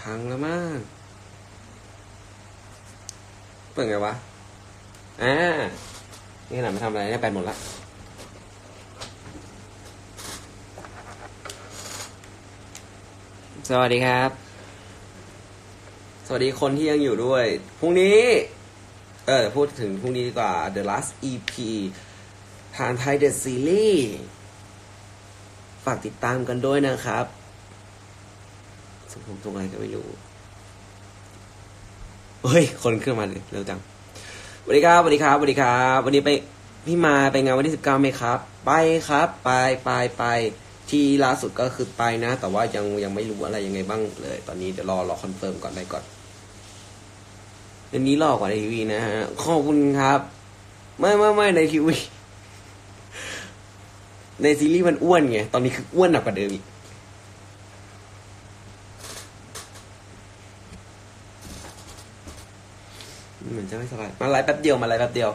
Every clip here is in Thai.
พังแล้วมากเปิดไงวะอ่านี่ขนาดไม่ทำอะไรเนี่ยแบตหมดละสวัสดีครับ สวัสดีคนที่ยังอยู่ด้วย พรุ่งนี้ เออพูดถึงพรุ่งนี้ดีกว่า The Last EP ทางไทยเด e ซีรีส์ฝากติดตามกันด้วยนะครับ สมผมตรงอะไรก็ไม่รู้เฮ้ย คนขึ้นมาเลยเร็วจังสวัสดีครับสวัสดีครับสวัสดีครับ วันนี้ไปพี่มาไปงานวันที่สิบเก้าไหมครับ ไปครับ ไปไปไปที่ล่าสุดก็คือไปนะ แต่ว่ายังยังไม่รู้อะไรยังไงบ้างเลย ตอนนี้เดี๋ยวรอรอ confirm ก่อนได้ก่อนเดี๋ยวนี้หลอกกว่าในทีวีนะฮะขอบคุณครับ ไม่ไม่ไม่ในทีวีในซีรีส์มันอ้วนไง ตอนนี้คืออ้วนหนักกว่าเดิมอีก เหมือนจะไม่สบายมาไลฟ์แป๊บเดียวมาไลฟ์แป๊บเดียว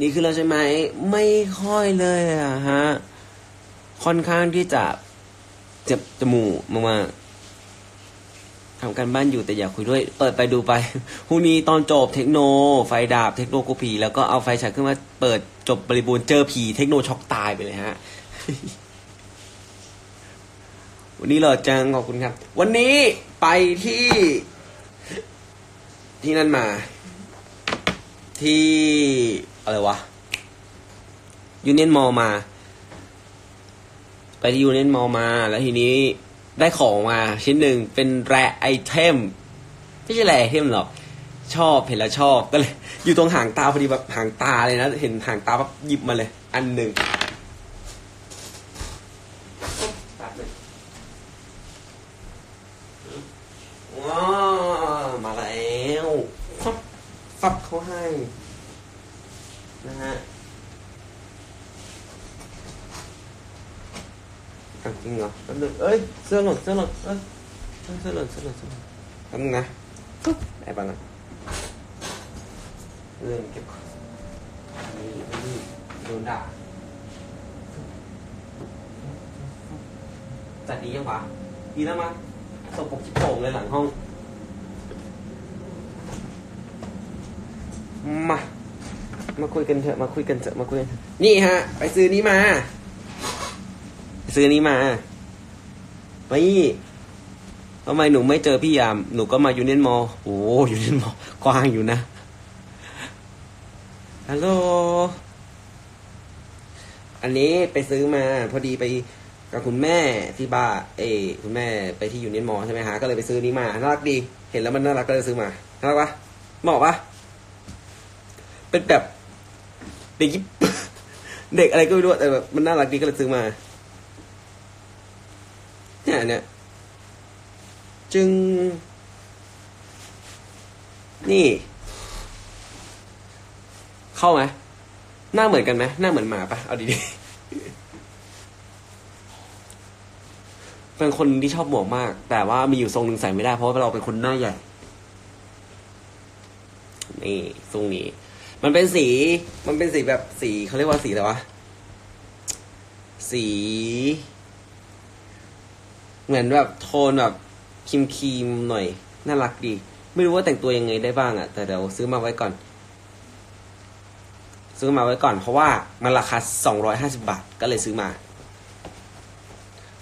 นี่คือเราใช่ไหมไม่ค่อยเลยอะฮะ ค่อนข้างที่จะเจ็บจมูกมากๆทำการบ้านอยู่แต่อยากคุยด้วย เปิดไปดูไปพรุ่งนี้ตอนจบเทคโน ไฟดาบเทคโนกู้ผี แล้วก็เอาไฟฉายขึ้นมาเปิดจบบริบูรณ์เจอผีเทคโนช็อกตายไปเลยฮะวันนี้เหรอจังขอบคุณครับ วันนี้ไปที่ ที่นั่นมา ที่อะไรวะ Union Mall มา ไปที่ Union Mall มา แล้วทีนี้ได้ของมาชิ้นหนึ่งเป็น rare item ไม่ใช่ rare item หรอก ชอบเห็นแล้วชอบก็เลย อยู่ตรงหางตาพอดีแบบหางตาเลยนะ เห็นหางตาปั๊บหยิบมาเลย อันหนึ่งว้าวมาแล้วฟับฟับเขาให้ นะฮะอะ จริงเหรอแป๊บนึงเอ้ย เสื้อหล่น เสื้อหล่น เอ้ย เสื้อหล่น เสื้อหล่นเสื้อหล่นแป๊บนึงนะปุ๊บได้ปะนะเรื่องเก็บของนี่นี่โดนด่าจัดดียังวะดีแล้วมั้งสกปรกชิบโป่งเลยหลังห้อง มา มาคุยกันเถอะ มาคุยกันเถอะ มาคุยกันเถอะนี่ฮะ ไปซื้อนี้มาไปซื้อนี้มา นี่ทำไมหนูไม่เจอพี่ยาม หนูก็มา Union Mall โอ้ Union Mall กว้างอยู่นะฮัลโหลอันนี้ไปซื้อมา พอดีไปกับคุณแม่ที่บ้านเอคุณแม่ไปที่ Union Mall ใช่ไหมฮะก็เลยไปซื้อนี้มาน่ารักดี เห็นแล้วมันน่ารักก็เลยซื้อมาน่ารักปะเหมาะปะเป็นแบบเด็กเด็กอะไรก็ไม่รู้แต่แบบมันน่ารักดีก็เลยซื้อมา เนี่ยเนี่ยจึง นี่ เข้าไหมหน้าเหมือนกันไหมหน้าเหมือนหมาปะเอาดีๆเป็นคนที่ชอบหมวกมาก แต่ว่ามีอยู่ทรงหนึ่งใส่ไม่ได้ เพราะว่าเราเป็นคนหน้าใหญ่ นี่ทรงนี้ มันเป็นสี มันเป็นสีแบบสีเขาเรียกว่าสีอะไรวะ สี เหมือนแบบโทนแบบครีมครีมหน่อย น่ารักดี ไม่รู้ว่าแต่งตัวยังไงได้บ้างอะ่ะ แต่เดี๋ยวซื้อมาไว้ก่อน ซื้อมาไว้ก่อน เพราะว่ามันราคาสองร้อยห้าสิบาท ก็เลยซื้อมา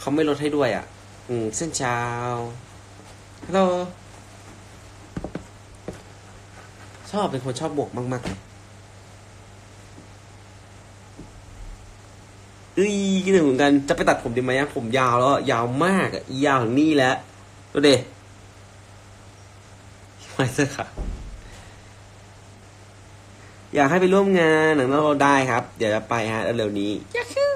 เขาไม่ลดให้ด้วยอะ่ะ อืมเส้นเช้าฮัลโหลชอบเป็นคนชอบบวกมากๆเลย เอ้ยคิดถึงเหมือนกันจะไปตัดผมดีไหมอะผมยาวแล้วอะยาวมากอะยาวถึงนี่แล้วดูเดไม่เสื้อค่ะ อยากให้ไปร่วมงานหนังเราได้ครับ เดี๋ยวจะไปฮะเร็วๆนี้ยักษ์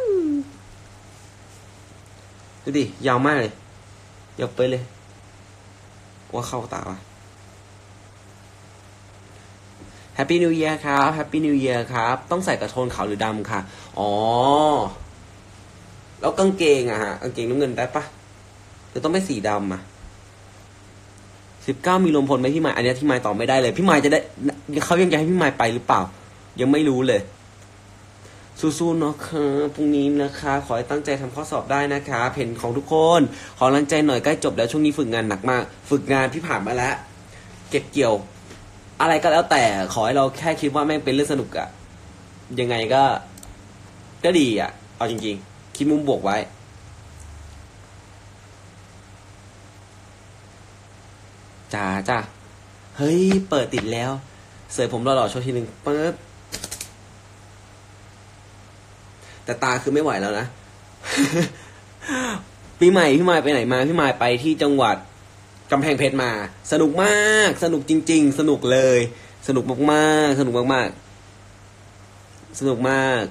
ดูดิ ยาวมากเลยยาวไปเลย ว่าเข้าตาวะแฮปปี้นิว e ย r ครับแฮปปี้นิว e ย r ครับ ต้องใส่กระโทนขาวหรือดำค่ะ อ๋อ แล้วกางเกงอะฮะกางเกงน้ำเงินได้ปะหรือต้องเป็นสีดำอะสิบเก้ามีรวมพลไหมพี่ไม้อันนี้พี่ไม้ตอบไม่ได้เลย พี่ไม้จะได้เขายังจะให้พี่ไม้ไปหรือเปล่า ยังไม่รู้เลยสู้ๆเนาะค่ะพรุ่งนี้นะคะ ขอให้ตั้งใจทำข้อสอบได้นะคะเพนของทุกคน ขอกำลังใจหน่อยใกล้จบแล้วช่วงนี้ฝึกงานหนักมาก ฝึกงานพี่ผ่านมาแล้ว เก็บเกี่ยว อะไรก็แล้วแต่ ขอให้เราแค่คิดว่าแม่งเป็นเรื่องสนุกอะยังไงก็ ก็ดีอะเอาจริง ๆ คิดมุมบวกไว้ จ้าจ้าเฮ้ย เปิดติดแล้ว เสยผมหล่อๆโชว์ทีหนึ่งปึ๊บแต่ตาคือไม่ไหวแล้วนะปีใหม่พี่มายไปไหนมาพี่มายไปที่จังหวัดกำแพงเพชรมา สนุกมาก สนุกจริง ๆ สนุกเลย สนุกมากๆ สนุกมากๆ สนุกมาก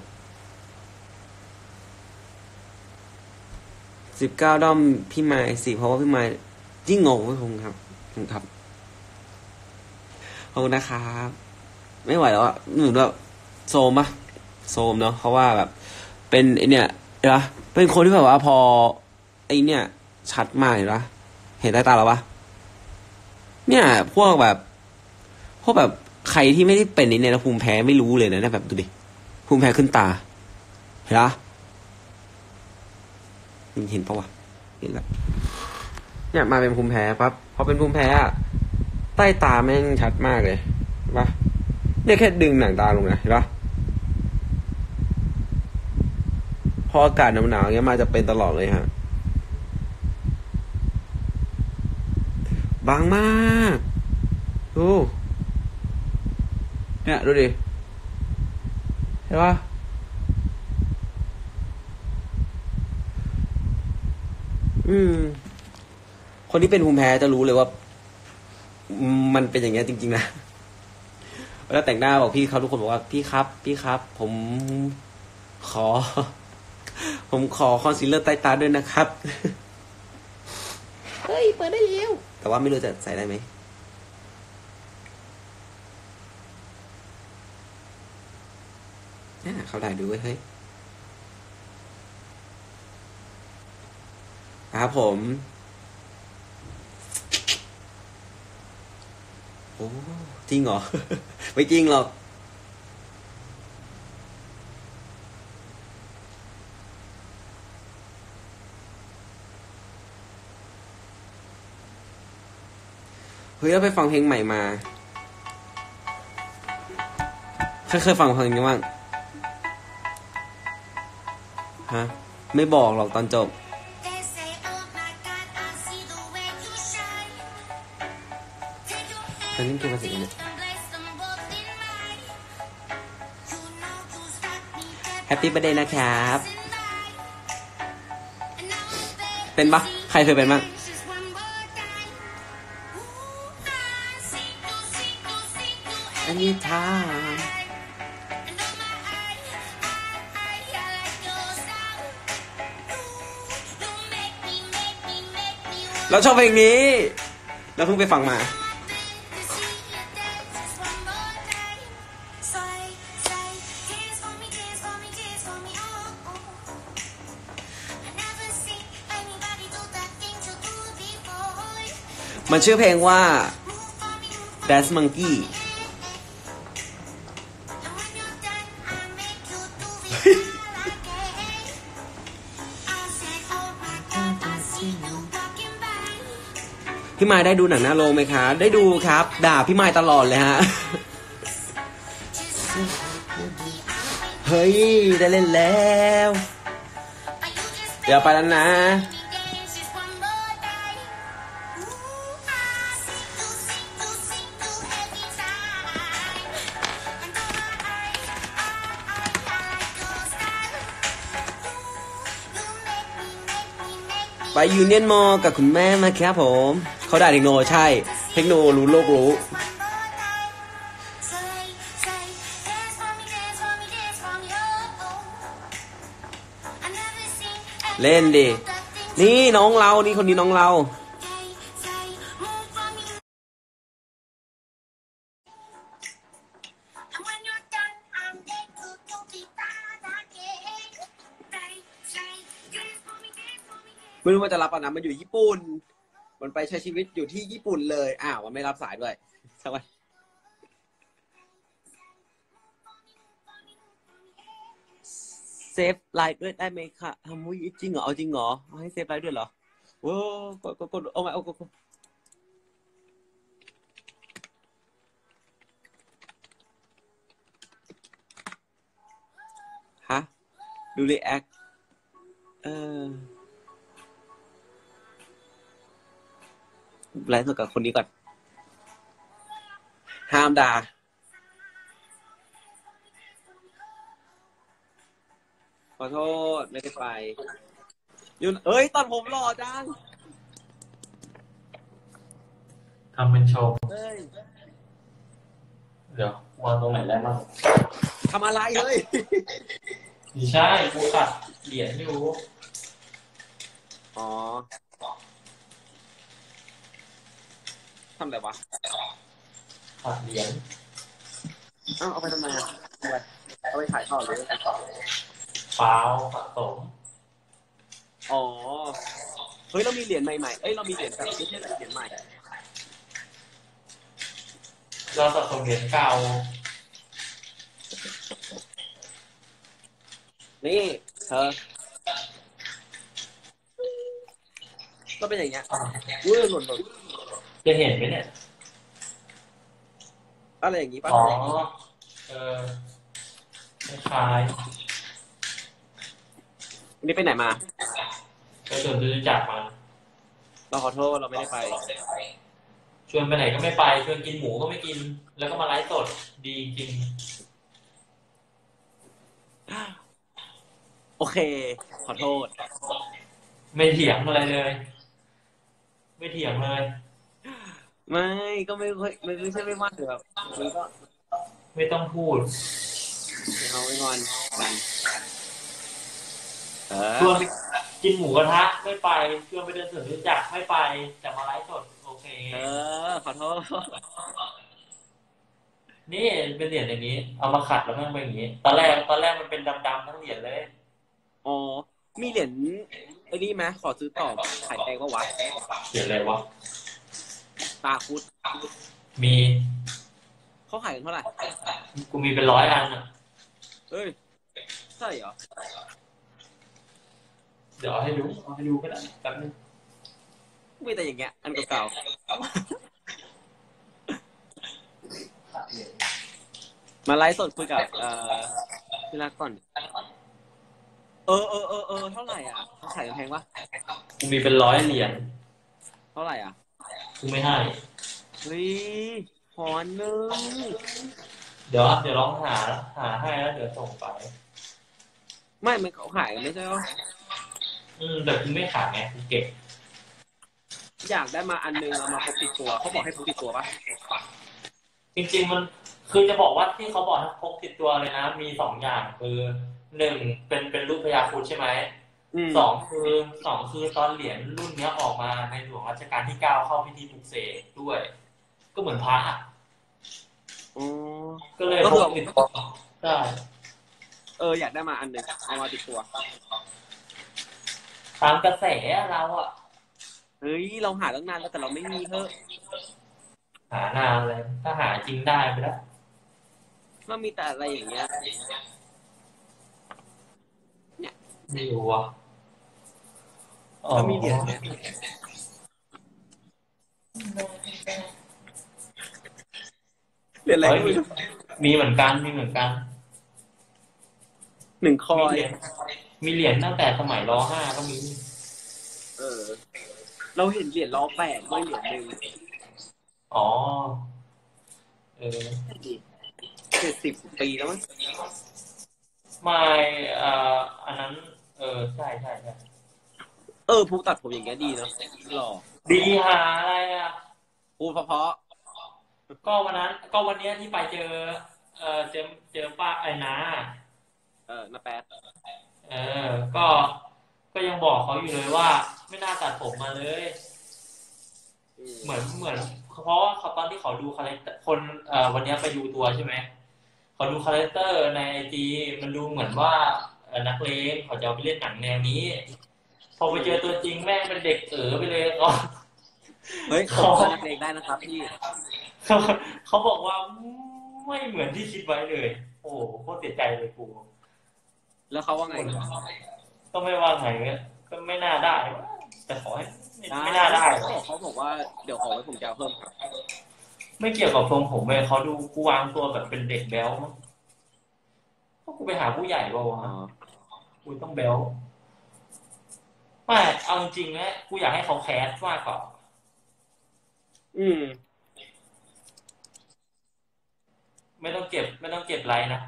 สิบเก้าด้อมพี่มายสิเพราะว่าพี่มายยิ่งงงพี่พงษ์ครับคุณครับขอบคุณนะครับไม่ไหวแล้วอะหนูแบบโซมปะโซมเนาะเพราะว่าแบบ เป็นไอเนี่ยเห็นปะเป็นคนที่แบบว่าพอไอเนี่ย ชัดมากเห็นปะเห็นใต้ตาเราปะเนี่ย พวกแบบ พวกแบบใครที่ไม่ได้เป็นไอเนี่ยแล้วภูมิแพ้ไม่รู้เลยนะเนี่ยแบบดูดิภูมิแพ้ขึ้นตา เห็นปะ เห็นปะวะเห็นแล้วเนี่ยมาเป็นภูมิแพ้ปั๊บพอเป็นภูมิแพ้อะใต้ตาแม่งชัดมากเลยปะเนี่ยแค่ดึงหนังตาลงนะเห็นปะพออากาศหนาวๆเงี้ยมาจะเป็นตลอดเลยฮะบางมากดูเนี่ยดูดิเห็นปะ อืม คนที่เป็นภูมิแพ้จะรู้เลยว่า มันเป็นอย่างเงี้ยจริง ๆ นะเวลาแต่งหน้าบอกพี่เขาทุกคนบอกว่าพี่ครับ พี่ครับ ผมขอ ผมขอคอนซีลเลอร์ใต้ตาด้วยนะครับเฮ้ยเปิดได้เร็วแต่ว่าไม่รู้จะใส่ได้ไหมเนี่ยเขาได้ดูไว้ยเฮ้ย ครับผม โอ้จริงเหรอ ไม่จริงหรอกเฮ้ยเราไปฟังเพลงใหม่มา เคยเคยฟังเพลงนี้บ้าง ฮะ ไม่บอกหรอกตอนจบ 림기 맛이 있 네. 해เดย์นะครับ เป็นปะใครเคยเป็นบ้างอันนี้ท่าเราชอบเพลงนี้ เราเพิ่งไปฟังมา มันชื่อเพลงว่า Dance Monkey พี่ไมายได้ดูหนังหน้าโรงไหมคะ ได้ดูครับ ด่าพี่ไมายตลอดเลยฮะ เฮ้ย ได้เล่นแล้ว เดี๋ยวไปแล้วนะ ไปยูเนียนมอกับคุณแม่มาครับผม เขาด่าเทคโนใช่ เทคโนรู้โลกรู้ เล่นดิ นี่น้องเรา นี่คนนี้น้องเรา ไม่รู้ว่าจะรับอะนะมันอยู่ญี่ปุ่น มันไปใช้ชีวิตอยู่ที่ญี่ปุ่นเลย อ้าวมันไม่รับสายด้วยสวัสดีsave live ด้วยได้ไหมคะทำมุ้ยจริงเหรอ เอาจริงเหรอเอาให้ save live ด้วยเหรอโอ้กดกดกดเอาไงเอากดฮะ ดู react เออ ไลฟ์สดกับคนนี้ก่อน ห้ามด่าขอโทษ ไม่ได้ไปยุนเอ้ยตอนผมหล่อจังทำเป็นโชว์เฮ้ยเดี๋ยววางตรงไหนได้บ้างทำอะไรเฮ้ยไม่ใช่กูขัดเหรียญอยู่อ๋อ ทำอะไรวะขัดเหรียญเอ้าเอาไปทำไมอะเอาไปเอาไปถ่ายทอดหรือเปล่าสะสมอ๋อ เฮ้ย เรามีเหรียญใหม่ๆ เอ้ย เรามีเหรียญแบบไม่ใช่เหรียญใหม่ เราสะสมเหรียญเก่า นี่เธอก็เป็นอย่างเงี้ยอุ้ยหล่นหล่น จะเห็นไหมเนี่ย อะไรอย่างงี้ป่ะอ๋อ เออคล้ายวันนี้ไปไหนมา ๆไปส่วนดูจักรมาเราขอโทษเราไม่ได้ไป ชวนไปไหนก็ไม่ไป ชวนกินหมูก็ไม่กิน แล้วก็มาไลฟ์สด ดีจริง โอเค ขอโทษ ไม่เถียงอะไรเลย ไม่เถียงเลย ไม่ก็ไม่ค่อยไม่ไม่ใช่ไม่ว่าแต่แบบมันก็ไม่ต้องพูดเอาไว้ก่อนกันเอชวนอไปกินหมูกระทะไม่ไปชวนไปเดินสวนรู้จักรไม่ไปแต่มาไลฟ์สดโอเค เออ ขอโทษนี่เป็นเหรียญอย่างนี้ เอามาขัดแล้วมันเป็นอย่างนี้ ตอนแรกตอนแรกมันเป็นดำๆทั้งเหรียญเลยอ๋อมีเหรียญไอ้นี่ไหมขอซื้อต่อขายแพงปะวะเหรียญอะไรวะ ตาคุดมีเขาขายกันเท่าไหร่ กูมีเป็นร้อยอันอะเอ้ย ใช่เหรอ เดี๋ยวเอาให้ดูเอาให้ดูก็ได้แป๊บนึงมีแต่อย่างเงี้ย อันเก่าๆมาไลฟ์สดคุยกับเอ่อพี่รักก่อน เออเออเออเออเท่าไหร่อะเขาขายกันแพงปะกูมีเป็นร้อยเหรียญเท่าไหร่อะ กูไม่ให้ เฮ้ยหอนนึงเดี๋ยวเดี๋ยวลองหา หาให้แล้วเดี๋ยวส่งไป ไม่มันเขาขายกันไม่ใช่เหรออืมแต่กูไม่ขายไงกูเก็บ อยากได้มาอันนึงเอามาพกติดตัวเขาบอกให้พกติดตัวปะจริงๆมันคือจะบอกว่าที่เขาบอกให้พกติดตัวเลยนะ มีสองอย่างคือหนึ่งเป็นเป็นรูปพญาครุฑใช่ไหมม สองคือสองคือตอนเหรียญรุ่นเนี้ยออกมาในหลวงรัชกาลที่เก้าเข้าพิธีปลุกเสกด้วย ก็เหมือนพระอะอ๋อก็เลยก็พคือกติดตัวได้เออ อยากได้มาอันหนึ่งเอามาติดตัว ตามกระแสเราอะเฮ้ยเราหาตั้งนานแล้วแต่เราไม่มีเพิ่มหานานเลยถ้าหาจริงได้ไปแล้วเรามีแต่อะไรอย่างเงี้ยไม่รู้อะ ก็มีเหรียญเนี่ยเหรียญอะไรเฮ้ยไม่มีรู้มีเหมือนกันมีเหมือนกัน หนึ่งคอมียเหรียญมีเหรียญตั้งแต่สมัยรห้าก็มี เออ เราเห็นเหรียญล้อแปดด้วยเหรียญหนึ่งอ๋อ เออเจ็ดสิบปีแล้วมั้งไม่เอ่ออันนั้น เออ ใช่ใช่ใช่ เออพูตัดผมอย่างเงี้ยดีเนาะหล่อดีหาอะไรอะพูดเพราะก็วันนั้น ก็วันเนี้ยที่ไปเจอ เออเจอเจอป้าไอ้นาๆเออนาแปดเออ ก็ก็ยังบอกเขาอยู่เลยว่า ไม่น่าตัดผมมาเลย เหมือนเหมือนเพราะว่าเขาตอนที่เขาดู character คนเอ่อวันเนี้ยไปดูตัวใช่ไหมเขาดู character ใน IG มันดูเหมือนว่าเอ่อนักเลงเขาจะเอาไปเล่นหนังแนวนี้ พอไปเจอตัวจริงแม่งเป็นเด็กเอ๋อไปเลยก็เฮ้ยขอเขานักเลงได้นะครับพี่เขาเขาบอกว่าไม่เหมือนที่คิดไว้เลย โอ้โหโคตรเสียใจเลยกู แล้วเขาว่าไงก็ไม่ว่าไงก็ก็ไม่น่าได้ แต่ขอให้ไม่ไม่น่าได้เขาบอกว่าเดี๋ยวขอไว้ผมจะเอาเพิ่มครับ ไม่เกี่ยวกับทรงผมเลยเขาดูกูวางตัวแบบเป็นเด็กแบ๊วมั้งก็กูไปหาผู้ใหญ่เปล่าวะอ๋อกูต้องแบ๊ว ไม่เอาจริงๆนะกูอยากให้เขาแคสมากกว่าอืม ไม่ต้องเก็บ ไม่ต้องเก็บไลน์นะ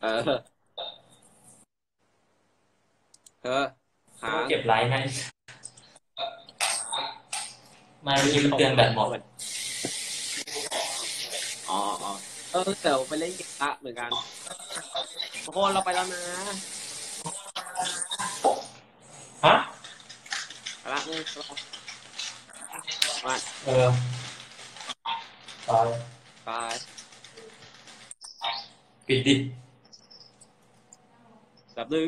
เออเออไม่หาต้องเก็บไลน์นะไมาเมื่อกี้มันเตือนแบตหมดอ๋ออ๋อเออเดี๋ยวไปเล่นเกมละเหมือนกันทุกคนเราไปแล้วนะฮะ ไปละหนึ่งสองมาเออตายไปปิดดิ แบบหนึ่ง